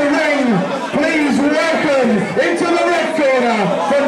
Please welcome into the red corner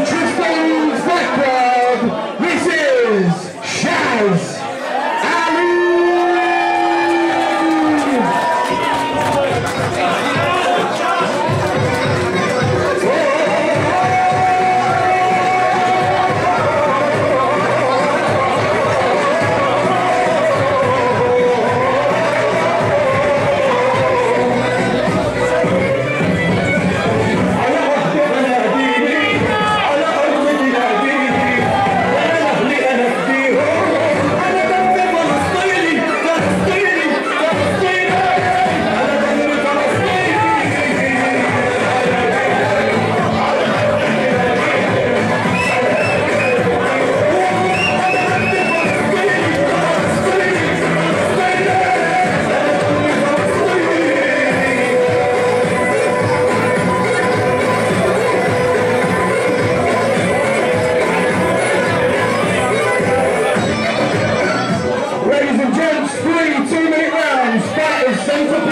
Thank you.